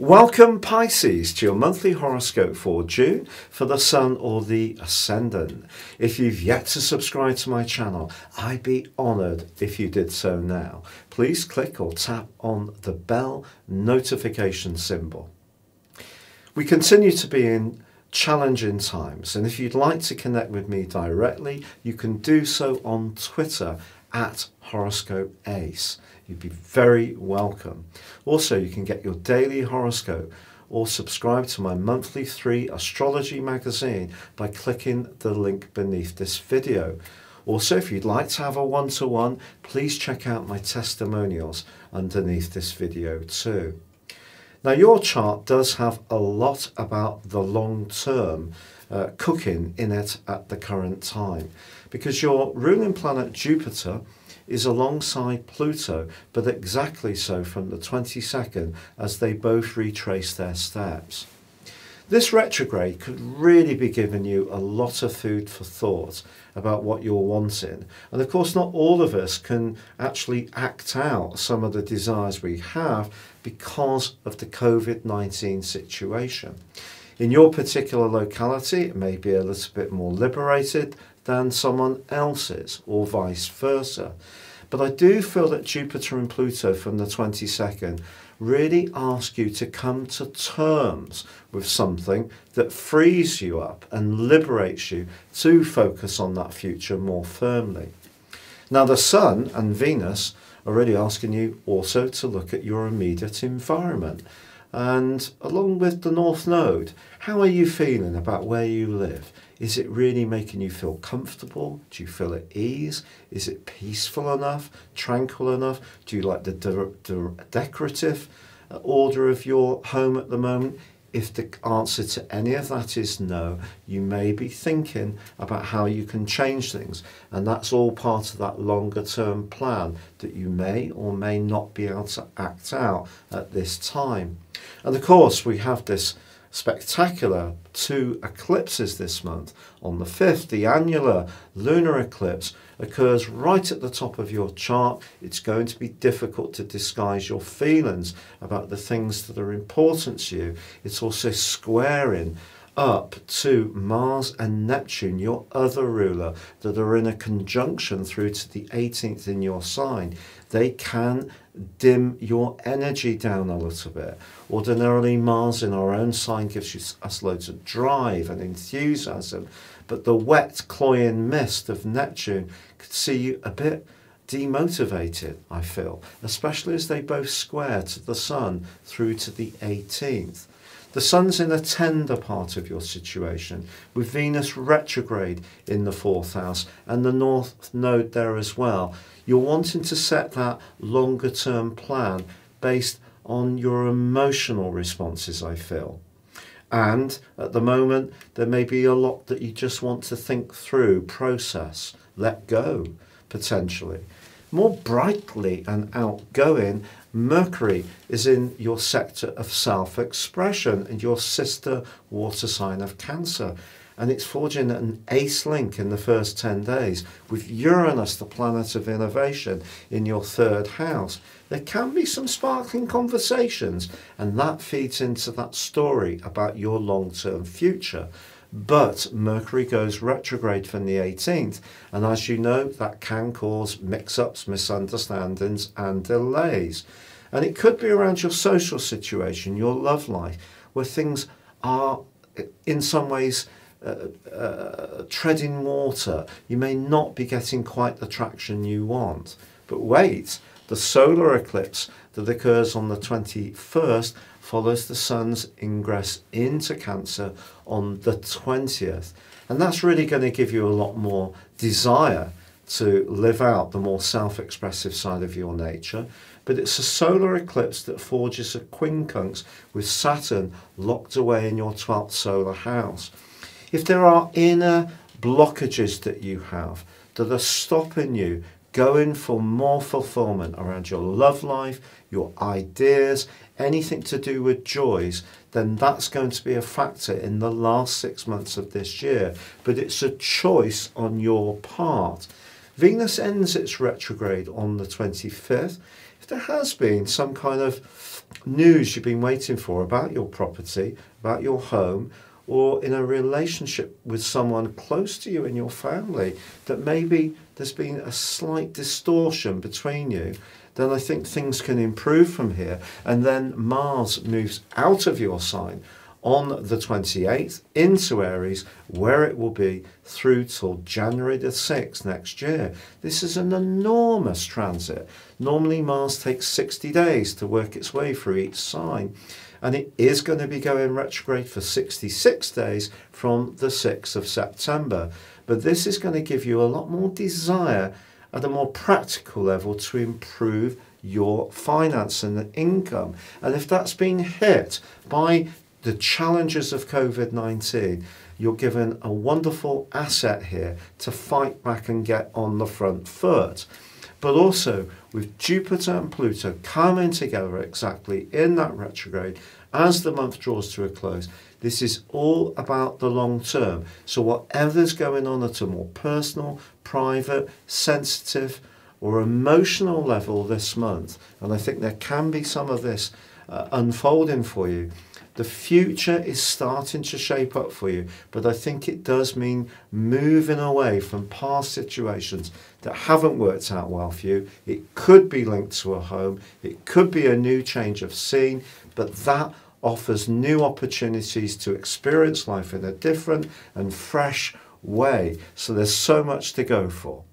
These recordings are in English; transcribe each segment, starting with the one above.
Welcome, Pisces, to your monthly horoscope for June for the Sun or the Ascendant. If you've yet to subscribe to my channel, I'd be honoured if you did so now. Please click or tap on the bell notification symbol. We continue to be in challenging times, and if you'd like to connect with me directly, you can do so on Twitter at Horoscope Ace. You'd be very welcome. Also, you can get your daily horoscope or subscribe to my monthly free astrology magazine by clicking the link beneath this video. Also, if you'd like to have a one-to-one, -one, please check out my testimonials underneath this video too. Now, your chart does have a lot about the long-term uh, cooking in it at the current time because your ruling planet Jupiter is alongside Pluto, but exactly so from the 22nd as they both retrace their steps. This retrograde could really be giving you a lot of food for thought about what you're wanting. And of course, not all of us can actually act out some of the desires we have because of the COVID 19 situation. In your particular locality, it may be a little bit more liberated than someone else's, or vice versa. But I do feel that Jupiter and Pluto from the 22nd really ask you to come to terms with something that frees you up and liberates you to focus on that future more firmly. Now, the Sun and Venus are really asking you also to look at your immediate environment. And along with the North Node, how are you feeling about where you live? Is it really making you feel comfortable? Do you feel at ease? Is it peaceful enough, tranquil enough? Do you like the de de decorative uh, order of your home at the moment? If the answer to any of that is no, you may be thinking about how you can change things. And that's all part of that longer term plan that you may or may not be able to act out at this time. And of course, we have this spectacular two eclipses this month. On the 5th, the annular lunar eclipse occurs right at the top of your chart. It's going to be difficult to disguise your feelings about the things that are important to you. It's also squaring up to Mars and Neptune, your other ruler, that are in a conjunction through to the 18th in your sign. They can dim your energy down a little bit. Ordinarily, Mars in our own sign gives us loads of drive and enthusiasm, but the wet, cloying mist of Neptune could see you a bit demotivated, I feel, especially as they both square to the Sun through to the 18th. The Sun's in a tender part of your situation, with Venus retrograde in the fourth house and the North Node there as well. You're wanting to set that longer term plan based on your emotional responses, I feel. And at the moment, there may be a lot that you just want to think through, process, let go, potentially. More brightly and outgoing, Mercury is in your sector of self expression and your sister water sign of Cancer. And it's forging an ace link in the first 10 days with Uranus, the planet of innovation, in your third house. There can be some sparkling conversations, and that feeds into that story about your long term future. But Mercury goes retrograde from the 18th, and as you know, that can cause mix ups, misunderstandings, and delays. And it could be around your social situation, your love life, where things are in some ways uh, uh, treading water. You may not be getting quite the traction you want. But wait, the solar eclipse that occurs on the 21st follows the sun's ingress into Cancer on the 20th. And that's really going to give you a lot more desire to live out the more self expressive side of your nature. But it's a solar eclipse that forges a quincunx with Saturn locked away in your 12th solar house. If there are inner blockages that you have that are stopping you going for more fulfillment around your love life, your ideas, anything to do with joys, then that's going to be a factor in the last six months of this year. But it's a choice on your part. Venus ends its retrograde on the 25th. If there has been some kind of news you've been waiting for about your property, about your home, or in a relationship with someone close to you in your family that maybe there's been a slight distortion between you, then I think things can improve from here. And then Mars moves out of your sign on the 28th into Aries, where it will be through till January the 6th next year. This is an enormous transit. Normally, Mars takes 60 days to work its way through each sign, and it is going to be going retrograde for 66 days from the 6th of September. But this is going to give you a lot more desire at a more practical level to improve your finance and income. And if that's been hit by the challenges of COVID 19, you're given a wonderful asset here to fight back and get on the front foot. But also, with Jupiter and Pluto coming together exactly in that retrograde as the month draws to a close, this is all about the long term. So, whatever's going on at a more personal, private, sensitive, or emotional level this month, and I think there can be some of this uh, unfolding for you the future is starting to shape up for you, but I think it does mean moving away from past situations that haven't worked out well for you. It could be linked to a home, it could be a new change of scene, but that offers new opportunities to experience life in a different and fresh way. So there's so much to go for.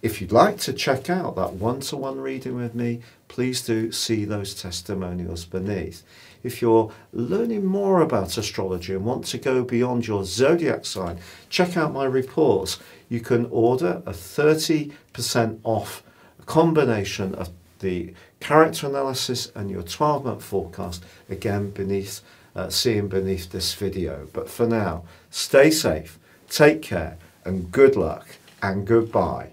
If you'd like to check out that one to one reading with me, please do see those testimonials beneath. If you're learning more about astrology and want to go beyond your zodiac sign, check out my reports. You can order a 30% off combination of the character analysis and your 12 month forecast, again, beneath, uh, seeing beneath this video. But for now, stay safe, take care, and good luck, and goodbye.